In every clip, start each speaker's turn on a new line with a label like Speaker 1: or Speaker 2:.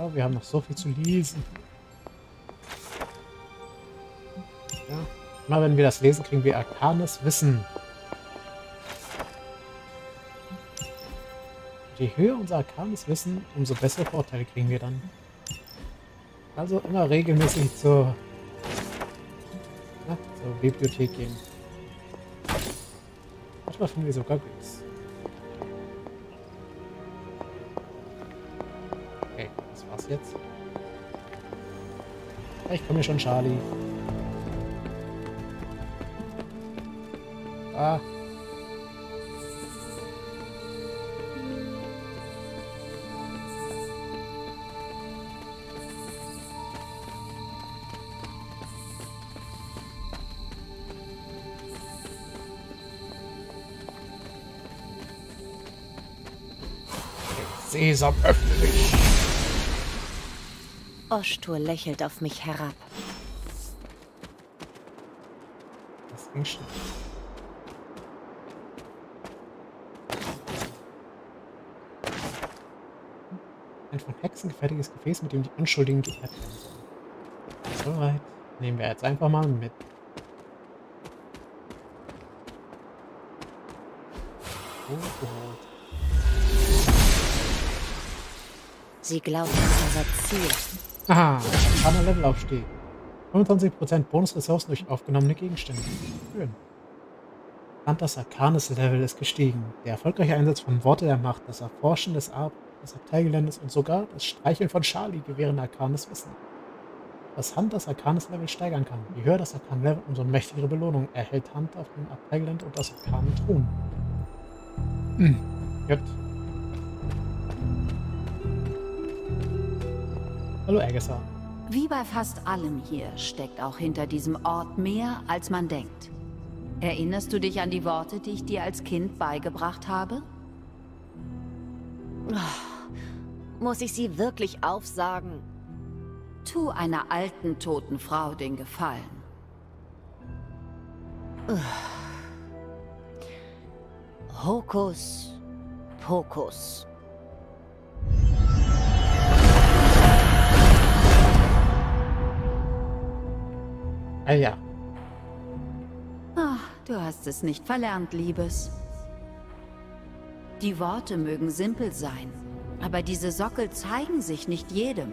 Speaker 1: Oh, wir haben noch so viel zu lesen. Ja. Immer wenn wir das lesen, kriegen wir arkanes Wissen. Je höher unser arkanes Wissen, umso bessere Vorteile kriegen wir dann. Also immer regelmäßig zur, ja, zur Bibliothek gehen. Manchmal finden wir sogar Glücks. Ich komme schon, Charlie. Ah. Sesam, öffne dich!
Speaker 2: Oshtur lächelt auf mich herab.
Speaker 1: Das ging schnell. Ein von Hexen gefertigtes Gefäß, mit dem die Unschuldigen geehrt werden sollen. Soweit. Nehmen wir jetzt einfach mal mit. Oh, oh.
Speaker 2: Sie glauben an unser Ziel.
Speaker 1: Aha, arkaner Levelaufstieg. 25% Bonusressourcen durch aufgenommene Gegenstände. Schön. Hunters arkanes Level ist gestiegen. Der erfolgreiche Einsatz von Worte der Macht, das Erforschen des, Ar des Abteilgeländes und sogar das Streicheln von Charlie gewähren arkanes Wissen. Das Hunters arkanes Level steigern kann. Je höher das arkan Level, umso mächtigere Belohnung erhält Hunter auf dem Abteilgelände und das arkanen Thron. Hm. Gut. Hallo Agatha.
Speaker 3: Wie bei fast allem hier steckt auch hinter diesem Ort mehr, als man denkt. Erinnerst du dich an die Worte, die ich dir als Kind beigebracht habe?
Speaker 2: Muss ich sie wirklich aufsagen?
Speaker 3: Tu einer alten, toten Frau den Gefallen.
Speaker 2: Hokus Pokus.
Speaker 1: Ah ja.
Speaker 3: Ach, du hast es nicht verlernt, Liebes. Die Worte mögen simpel sein, aber diese Sockel zeigen sich nicht jedem.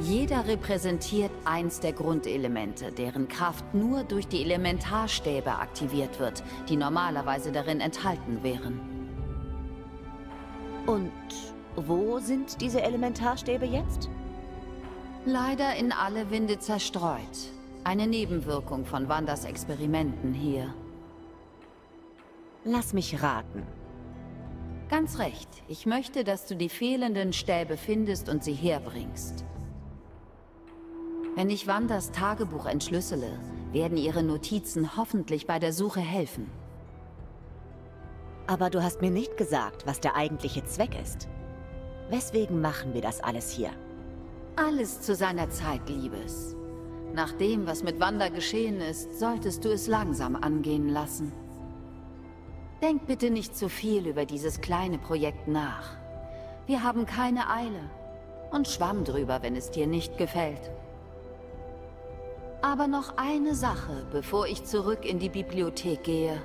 Speaker 3: Jeder repräsentiert eins der Grundelemente, deren Kraft nur durch die Elementarstäbe aktiviert wird, die normalerweise darin enthalten wären.
Speaker 2: Und wo sind diese Elementarstäbe jetzt?
Speaker 3: Leider in alle Winde zerstreut. Eine Nebenwirkung von Wanders Experimenten hier.
Speaker 2: Lass mich raten.
Speaker 3: Ganz recht. Ich möchte, dass du die fehlenden Stäbe findest und sie herbringst. Wenn ich Wanders Tagebuch entschlüssele, werden ihre Notizen hoffentlich bei der Suche helfen.
Speaker 2: Aber du hast mir nicht gesagt, was der eigentliche Zweck ist. Weswegen machen wir das alles hier?
Speaker 3: Alles zu seiner Zeit, Liebes. Nach dem, was mit Wanda geschehen ist, solltest du es langsam angehen lassen. Denk bitte nicht zu viel über dieses kleine Projekt nach. Wir haben keine Eile. Und schwamm drüber, wenn es dir nicht gefällt. Aber noch eine Sache, bevor ich zurück in die Bibliothek gehe.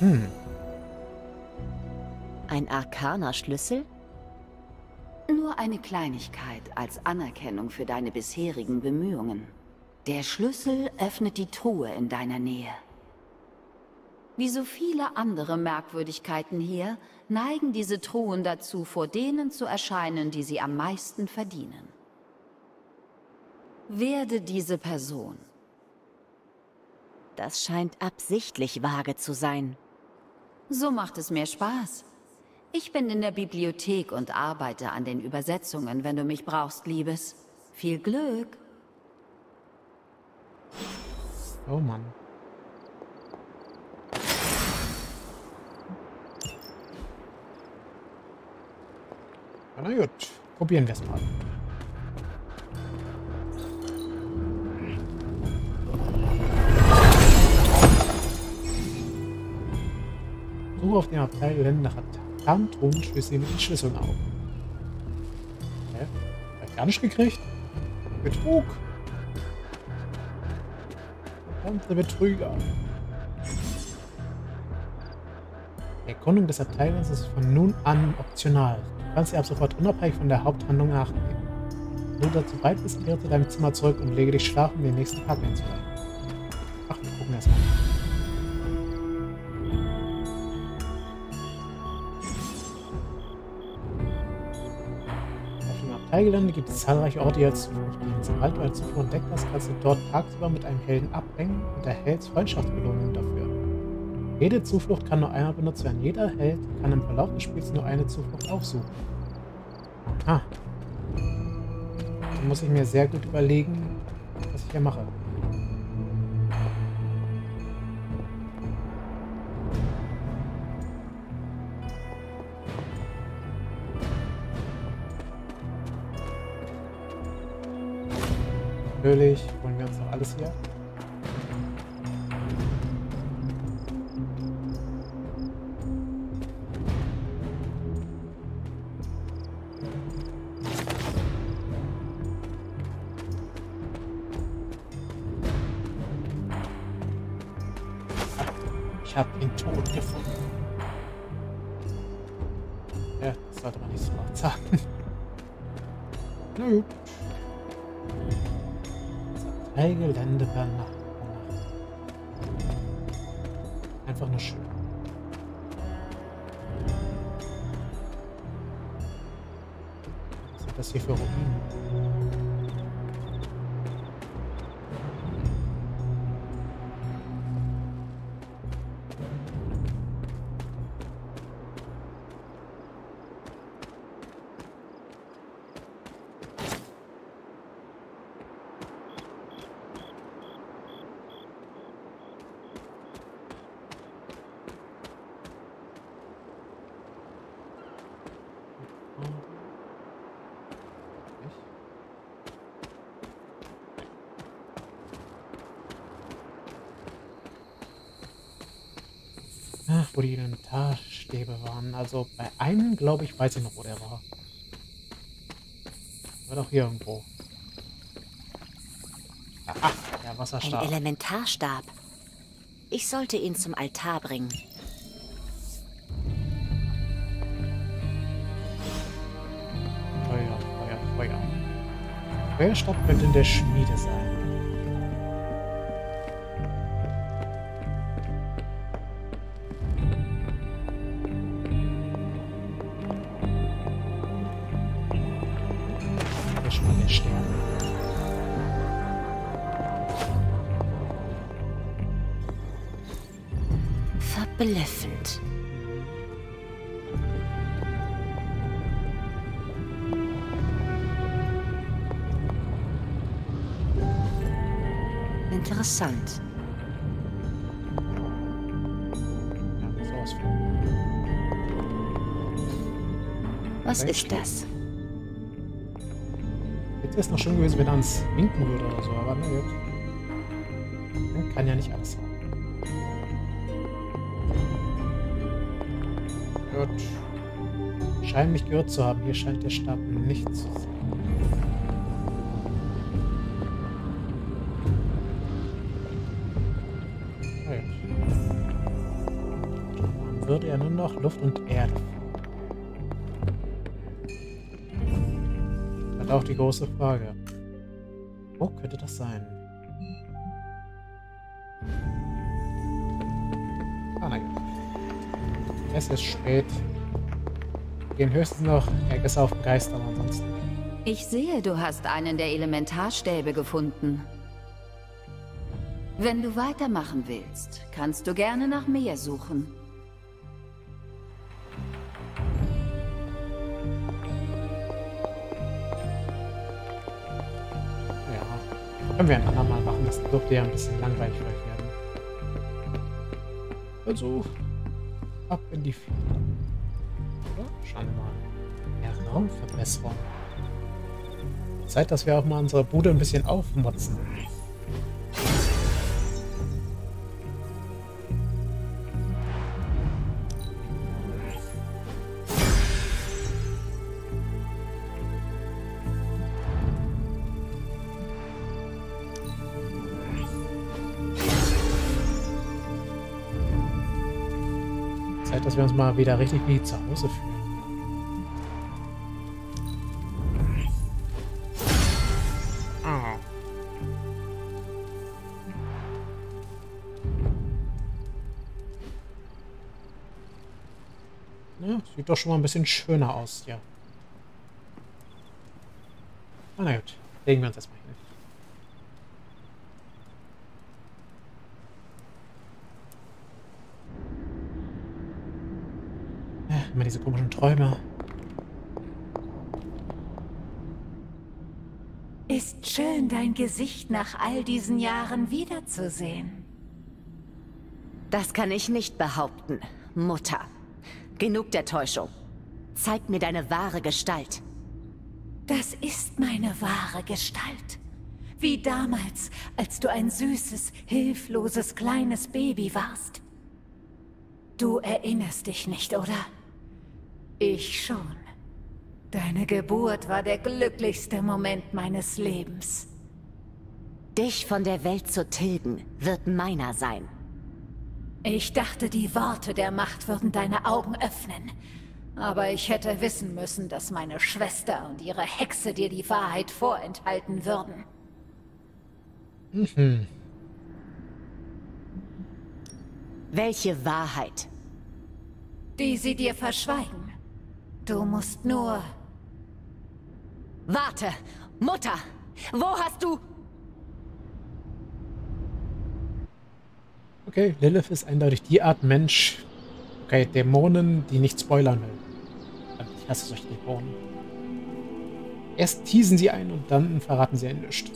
Speaker 1: Mhm.
Speaker 2: Ein arkaner Schlüssel?
Speaker 3: Nur eine Kleinigkeit als Anerkennung für deine bisherigen Bemühungen. Der Schlüssel öffnet die Truhe in deiner Nähe. Wie so viele andere Merkwürdigkeiten hier, neigen diese Truhen dazu, vor denen zu erscheinen, die sie am meisten verdienen. Werde diese Person.
Speaker 2: Das scheint absichtlich vage zu sein.
Speaker 3: So macht es mir Spaß. Ich bin in der Bibliothek und arbeite an den Übersetzungen, wenn du mich brauchst, Liebes. Viel Glück.
Speaker 1: Oh Mann. Na gut, probieren wir es mal. Suche auf dem Abteilgelände nach Tarntruhen, schließe mit den Schlüsseln auf. Hä? Ich gar nicht gekriegt? Betrug! Verdammte Betrüger! Die Erkundung des Abteilens ist von nun an optional. Du kannst sie ab sofort unabhängig von der Haupthandlung nachgehen. Wenn du dazu bereit bist, kehre zu deinem Zimmer zurück und lege dich schlafen, um den nächsten Tag einzuleiten. Ach, wir gucken erst Abteilgelände gibt es zahlreiche Orte, die als. Sobald du eine Zuflucht entdeckt hast, kannst du dort tagsüber mit einem Helden abhängen und erhältst Freundschaftsbelohnungen dafür. Jede Zuflucht kann nur einmal benutzt werden. Jeder Held kann im Verlauf des Spiels nur eine Zuflucht aufsuchen. Ah. Da muss ich mir sehr gut überlegen, was ich hier mache. Natürlich wollen wir uns noch alles hier. Ich habe den Tod gefunden. Ja, das sollte man nicht so laut sagen. Na. Abteilgelände per Nacht. Einfach nur schön. Was sind das hier für Ruinen? Wo die Inventarstäbe waren. Also bei einem, glaube ich, weiß ich noch, wo der war. War doch hier irgendwo. Aha, der
Speaker 2: Ein
Speaker 1: Wasserstab.
Speaker 2: Elementarstab. Ich sollte ihn zum Altar bringen.
Speaker 1: Feuer, Feuer, Feuer. Feuerstab könnte in der Schmiede sein.
Speaker 2: Verblüffend. Interessant. Was ist das?
Speaker 1: Jetzt es noch schön gewesen, wenn er uns winken würde oder so, aber na gut. Man kann ja nicht alles haben. Gut. Scheint mich gehört zu haben. Hier scheint der Stab nicht zu sein. Dann würde er nur noch Luft und Erde Hat auch die große Frage. Wo könnte das sein? Es ist spät. Wir gehen höchstens noch Eckes auf den Geist, aber ansonsten.
Speaker 3: Ich sehe, du hast einen der Elementarstäbe gefunden. Wenn du weitermachen willst, kannst du gerne nach mehr suchen.
Speaker 1: Ja. Können wir ein andermal machen. Das dürfte ja ein bisschen langweilig für euch werden. Also, ab in die Fehler. Oder? Schauen wir mal. Ja, Raumverbesserung. Zeit, dass wir auch mal unsere Bude ein bisschen aufmotzen. Zeit, dass wir uns mal wieder richtig wie zu Hause fühlen. Ah. Ja, sieht doch schon mal ein bisschen schöner aus, ja. Na gut, legen wir uns erstmal hin. Immer diese komischen Träume.
Speaker 4: Ist schön, dein Gesicht nach all diesen Jahren wiederzusehen.
Speaker 2: Das kann ich nicht behaupten, Mutter. Genug der Täuschung. Zeig mir deine wahre Gestalt.
Speaker 4: Das ist meine wahre Gestalt. Wie damals, als du ein süßes, hilfloses kleines Baby warst. Du erinnerst dich nicht, oder? Ich schon. Deine Geburt war der glücklichste Moment meines Lebens.
Speaker 2: Dich von der Welt zu tilgen, wird meiner sein.
Speaker 4: Ich dachte, die Worte der Macht würden deine Augen öffnen. Aber ich hätte wissen müssen, dass meine Schwester und ihre Hexe dir die Wahrheit vorenthalten würden.
Speaker 2: Mhm. Welche Wahrheit?
Speaker 4: Die sie dir verschweigen. Du musst nur...
Speaker 2: Warte! Mutter! Wo hast du...
Speaker 1: Okay, Lilith ist eindeutig die Art Mensch. Okay, Dämonen, die nicht spoilern will. Ich hasse solche Dämonen. Erst teasen sie ein und dann verraten sie ein nichts.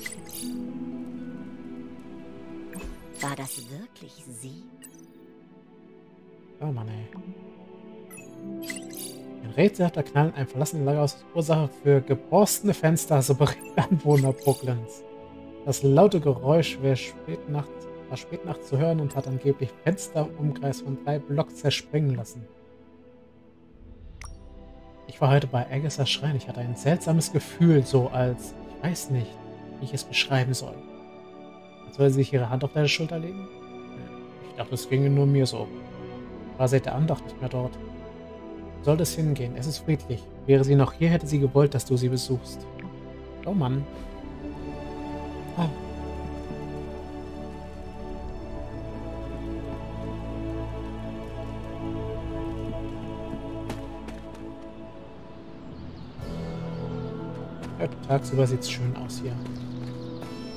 Speaker 2: War das wirklich sie?
Speaker 1: Oh Mann, ey. Ein rätselhafter Knall in einem verlassenen Lagerhaus ist Ursache für geborstene Fenster, so berichten Anwohner Brooklands. Das laute Geräusch war spät, nacht, war spät nachts zu hören und hat angeblich Fenster im Umkreis von drei Blocks zerspringen lassen. Ich war heute bei Agatha Schrein. Ich hatte ein seltsames Gefühl, so als, ich weiß nicht, wie ich es beschreiben soll. Soll sie sich ihre Hand auf deine Schulter legen? Ich dachte, es ginge nur mir so. War seit der Andacht nicht mehr dort sollte es hingehen. Es ist friedlich. Wäre sie noch hier, hätte sie gewollt, dass du sie besuchst. Oh Mann. Ah. Ja, tagsüber sieht's schön aus hier.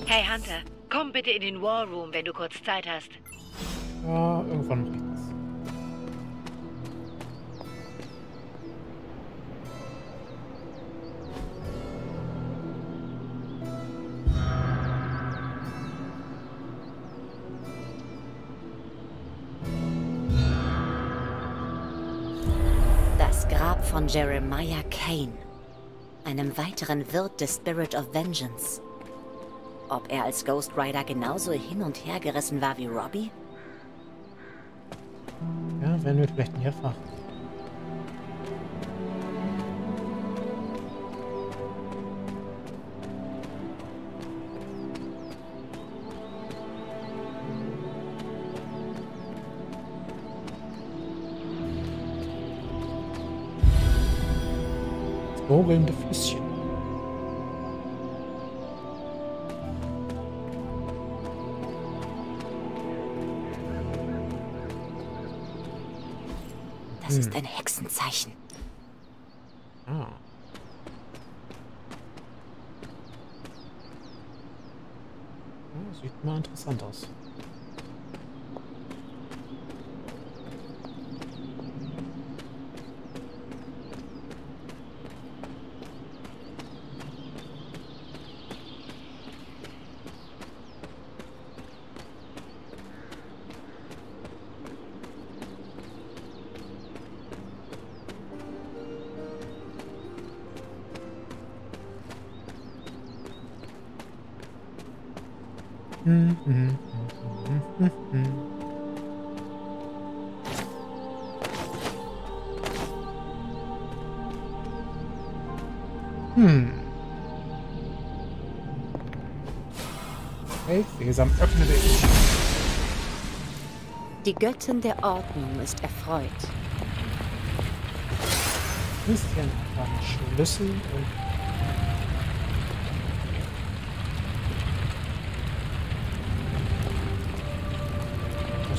Speaker 5: Hey Hunter, komm bitte in den War Room, wenn du kurz Zeit hast.
Speaker 1: Ja, irgendwann
Speaker 2: von Jeremiah Kane, einem weiteren Wirt des Spirit of Vengeance. Ob er als Ghost Rider genauso hin und her gerissen war wie Robbie?
Speaker 1: Ja, werden wir vielleicht nie erfahren. Gurgelnde Flüsschen.
Speaker 2: Das hm. ist ein Hexenzeichen.
Speaker 1: Ah. Ja, sieht mal interessant aus. Hm. Hey, Sesam, öffne dich.
Speaker 2: Die Göttin der Ordnung ist erfreut.
Speaker 1: ist hier ein Schlüssel und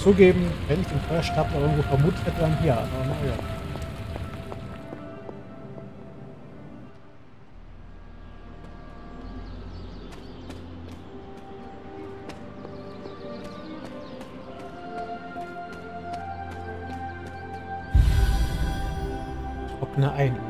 Speaker 1: zugeben, wenn ich den Feuerstapler irgendwo vermutet hätte, dann hier. Aber naja. Trockene Einöde.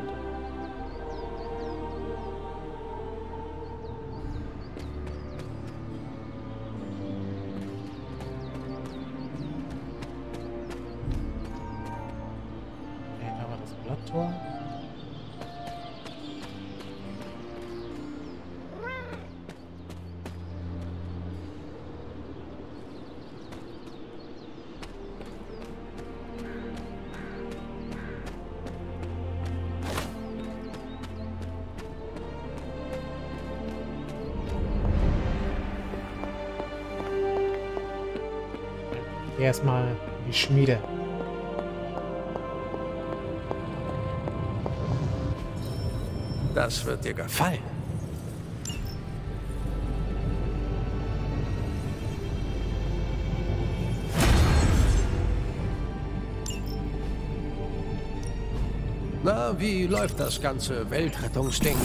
Speaker 1: Erstmal die Schmiede.
Speaker 6: Das wird dir gefallen. Na, wie läuft das ganze Weltrettungsding?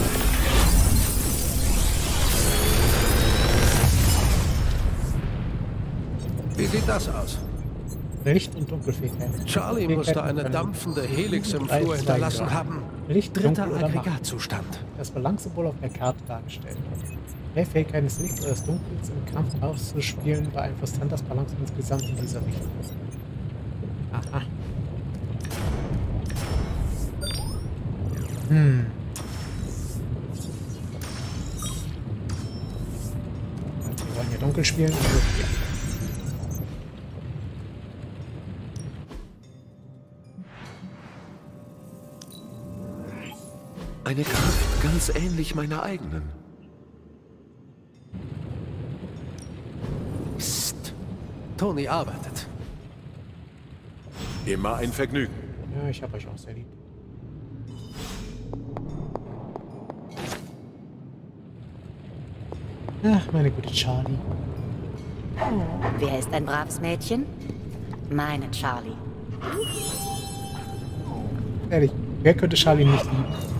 Speaker 6: Wie sieht das aus?
Speaker 1: Licht- und Dunkelfähigkeit.
Speaker 6: Charlie musste eine dampfende Helix im Flur hinterlassen haben.
Speaker 1: Licht,
Speaker 6: Dritter. Aggregatzustand.
Speaker 1: Das Balancesymbol auf der Karte dargestellt. Mehr Fähigkeiten des Lichts oder des Dunkels im Kampf auszuspielen beeinflusst Hunters Balance insgesamt in dieser Richtung. Aha. Hm. Wir wollen hier dunkel spielen. Also, ja.
Speaker 6: Eine Kraft ganz ähnlich meiner eigenen. Psst. Tony arbeitet.
Speaker 7: Immer ein Vergnügen.
Speaker 1: ja, ich habe euch auch sehr lieb. Ach, meine gute Charlie.
Speaker 2: Wer ist ein braves Mädchen? Meine Charlie.
Speaker 1: Ehrlich, wer könnte Charlie nicht lieben?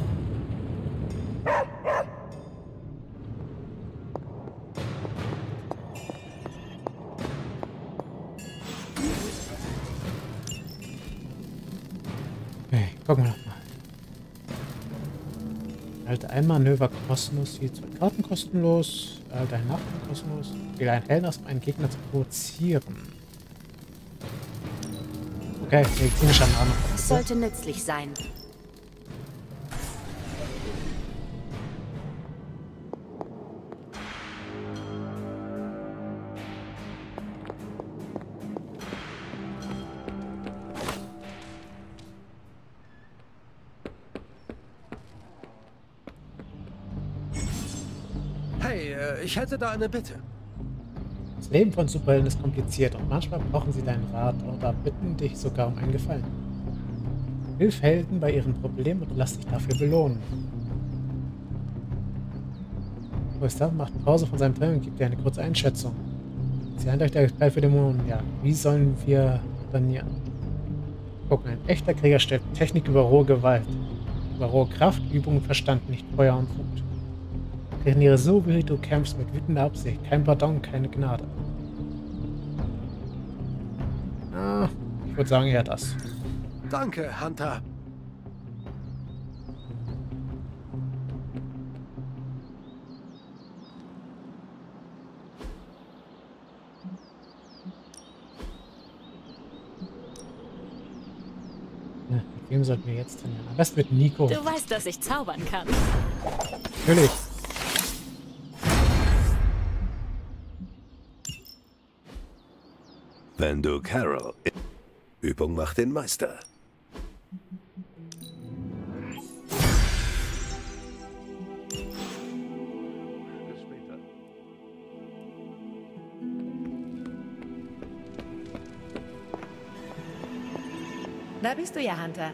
Speaker 1: Halte ein Manöver kostenlos, die zwei Karten kostenlos, halte ein Nachrichten kostenlos, wähle einen Helden aus, um einen Gegner zu provozieren. Okay, medizinischer Name.
Speaker 2: Das sollte nützlich sein.
Speaker 6: Ich hätte da eine Bitte.
Speaker 1: Das Leben von Superhelden ist kompliziert und manchmal brauchen sie deinen Rat oder bitten dich sogar um einen Gefallen. Hilf Helden bei ihren Problemen und lass dich dafür belohnen. Gustav macht Pause von seinem Training und gibt dir eine kurze Einschätzung. Sie eindeutig der Experte für Dämonen. Ja, wie sollen wir trainieren? Gucken, ein echter Krieger stellt Technik über rohe Gewalt. Über rohe Kraft, Übung, Verstand, nicht Feuer und Wut. Trainiere so, wie du kämpfst, mit wütender Absicht. Kein Pardon, keine Gnade. Ah, ich würde sagen, eher das.
Speaker 6: Danke, Hunter.
Speaker 1: Mit wem sollten wir jetzt trainieren? Am besten mit Nico.
Speaker 2: Du weißt, dass ich zaubern kann.
Speaker 1: Natürlich.
Speaker 7: Wenn du Carol... Übung macht den Meister.
Speaker 4: Da bist du ja, Hunter.